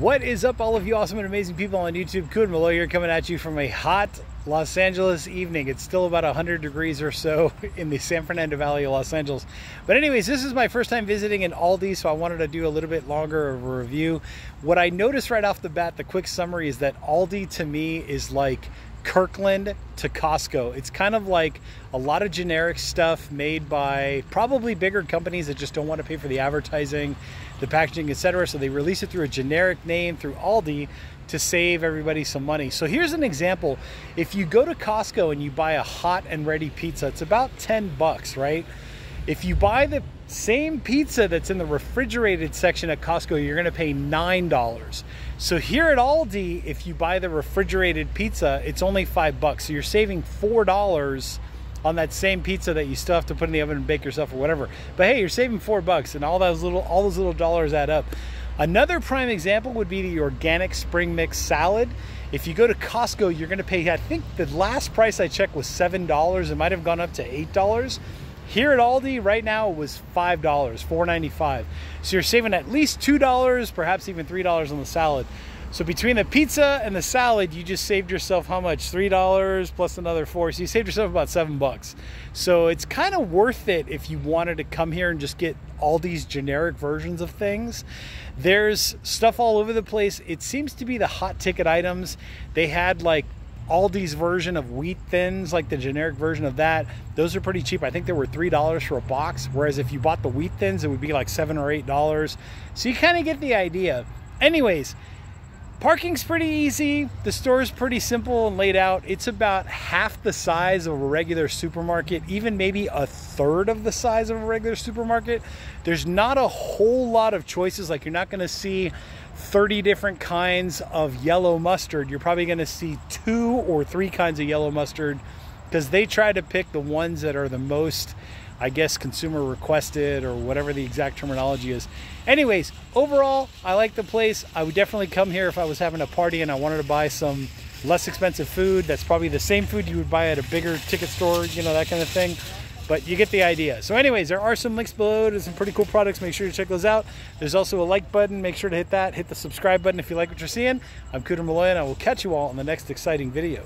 What is up, all of you awesome and amazing people on YouTube? Cooter Malloy here coming at you from a hot Los Angeles evening. It's still about 100 degrees or so in the San Fernando Valley of Los Angeles. But anyways, this is my first time visiting an Aldi, so I wanted to do a little bit longer of a review. What I noticed right off the bat, the quick summary is that Aldi to me is like Kirkland to Costco. It's kind of like a lot of generic stuff made by probably bigger companies that just don't want to pay for the advertising, the packaging, etc. So they release it through a generic name through Aldi to save everybody some money. So here's an example. If you go to Costco and you buy a hot and ready pizza, it's about 10 bucks, right? If you buy the same pizza that's in the refrigerated section at Costco, you're gonna pay $9. So here at Aldi, if you buy the refrigerated pizza, it's only five bucks. So you're saving $4 on that same pizza that you still have to put in the oven and bake yourself or whatever. But hey, you're saving four bucks and all those little all those little dollars add up. Another prime example would be the organic spring mix salad. If you go to Costco, you're gonna pay, I think the last price I checked was $7. It might have gone up to $8. Here at Aldi right now it was $5, $4.95. So you're saving at least $2, perhaps even $3 on the salad. So between the pizza and the salad, you just saved yourself how much? Three dollars plus another four. So you saved yourself about seven bucks. So it's kind of worth it if you wanted to come here and just get all these generic versions of things. There's stuff all over the place. It seems to be the hot ticket items. They had like Aldi's version of wheat thins, like the generic version of that, those are pretty cheap. I think they were three dollars for a box. Whereas if you bought the wheat thins, it would be like seven or eight dollars. So you kind of get the idea. Anyways, Parking's pretty easy. The store is pretty simple and laid out. It's about half the size of a regular supermarket, even maybe a third of the size of a regular supermarket. There's not a whole lot of choices. Like you're not going to see 30 different kinds of yellow mustard. You're probably going to see two or three kinds of yellow mustard because they try to pick the ones that are the most I guess consumer requested or whatever the exact terminology is. Anyways, overall, I like the place. I would definitely come here if I was having a party and I wanted to buy some less expensive food. That's probably the same food you would buy at a bigger ticket store, you know, that kind of thing. But you get the idea. So anyways, there are some links below to some pretty cool products. Make sure to check those out. There's also a like button. Make sure to hit that. Hit the subscribe button if you like what you're seeing. I'm Cooter Malloy and I will catch you all in the next exciting video.